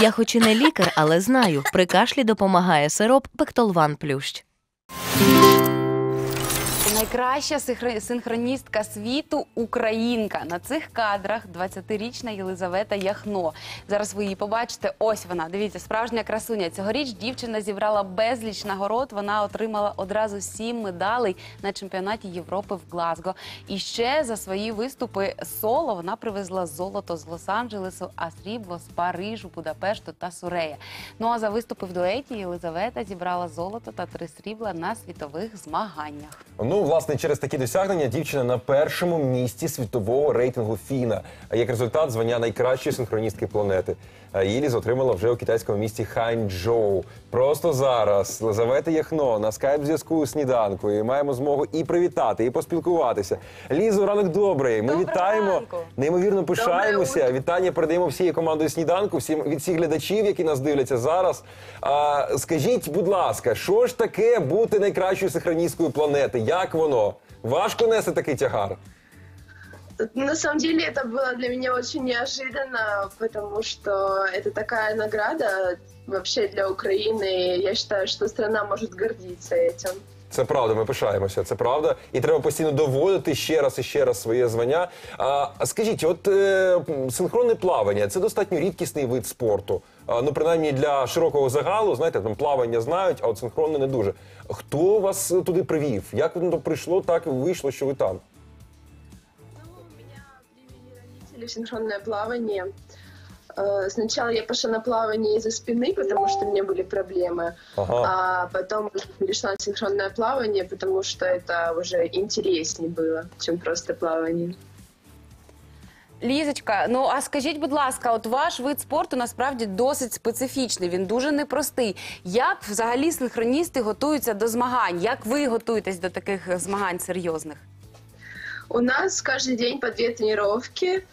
Я хоч і не лікар, але знаю, при кашлі допомагає сироп Пектолван Плющ. Найкраща синхроністка світу українка. На цих кадрах 20-річна Єлизавета Яхно. Зараз ви її побачите. Ось вона. Дивіться, справжня красуня. Цьогоріч дівчина зібрала безліч нагород. Вона отримала одразу сім медалей на чемпіонаті Європи в Глазго. І ще за свої виступи соло вона привезла золото з Лос-Анджелесу, а срібло з Парижу, Будапешту та Сурея. Ну а за виступи в дуеті Єлизавета зібрала золото та три срібла на світових змаганнях. Ну, власне, через такі досягнення дівчина на першому місці світового рейтингу Фіна. Як результат звання найкращої синхроністки планети. Єліз отримала вже у китайському місті Ханчжоу. Просто зараз Лизавета Яхно на скайп зв'язку сніданку. І маємо змогу і привітати, і поспілкуватися. Лізу, ранок добрий. Ми Доброго вітаємо. ранку. Неймовірно пишаємося. Вітання передаємо всією командою сніданку, всім від всіх глядачів, які нас дивляться зараз. А, скажіть, будь ласка, що ж таке бути найкращою синхроністкою планети? Як воно? Важко нести такий тягар? На самом деле это было для меня очень неожиданно, потому что это такая награда вообще для Украины. Я считаю, что страна может гордиться этим. Це правда, ми пишаємося. Це правда, і треба постійно доводити ще раз і ще раз своє звання. А скажіть, от е, синхронне плавання це достатньо рідкісний вид спорту. А, ну, принаймні для широкого загалу, знаєте, там плавання знають, а от синхронне не дуже. Хто вас туди привів? Як воно прийшло, так і вийшло, що ви там? Ну, меня привели синхронное плавание. Э, Сначала я пошла на плавание из-за спины, потому что у меня были проблемы. Ага. А потом перешла на синхронное плавание, потому что это уже интереснее было, чем просто плавание. Лізочка, ну а скажіть, будь ласка, от ваш вид спорту насправді досить специфічний, він дуже непростий. Як взагалі синхроністи готуються до змагань? Як ви готуєтесь до таких змагань серйозних? У нас каждый день по две тренировки.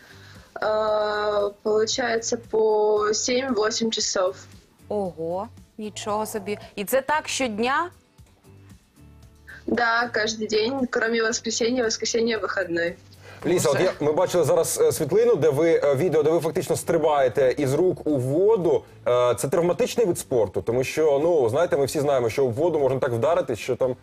Э, Получается по 7-8 часов. Ого, нічого собі. І це так щодня? Да, каждый день, кроме воскресенья, воскресенье выходной. Ліса, от я, ми бачили зараз е, світлину, де ви е, відео, де ви фактично стрибаєте із рук у воду. Е, Це травматичний вид спорту, тому що ну знаєте, ми всі знаємо, що в воду можна так вдарити, що там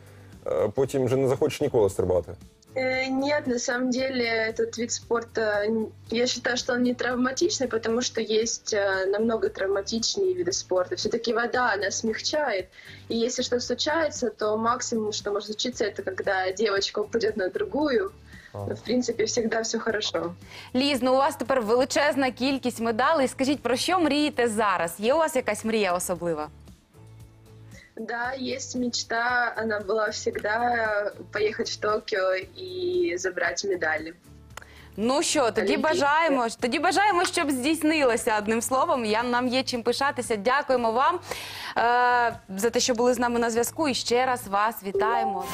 е, потім вже не захочеш ніколи стрибати. Э, Нет, на самом деле этот вид спорта, н- я считаю, что он не травматичный, потому что есть э, намного травматичнее виды спорта. Все-таки вода, она смягчает. И если что случается, то максимум, что может случиться, это когда девочка упадет на другую. Но, в принципе, всегда все хорошо. Ліз, ну у вас тепер величезна кількість медалей. Скажіть, про що мрієте зараз? Є у вас якась мрія особлива? Да, есть мечта, она была всегда поехать в Токио и забрать медали. Ну що, тоді бажаємо, тоді бажаємо, щоб здійснилося одним словом. Я нам є чим пишатися. Дякуємо вам е, за те, що були з нами на зв'язку. І ще раз вас вітаємо.